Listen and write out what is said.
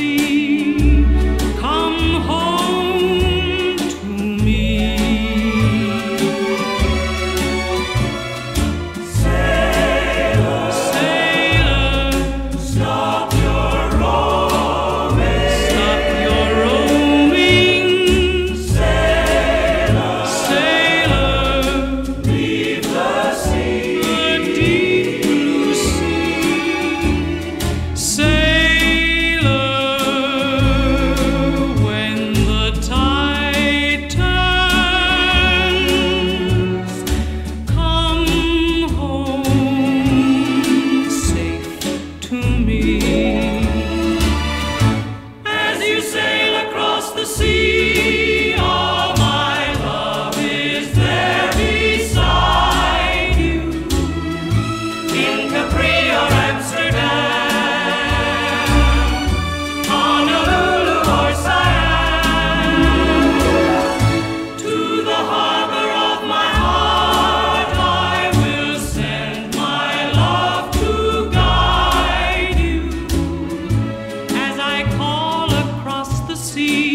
see. we sail across the sea. see.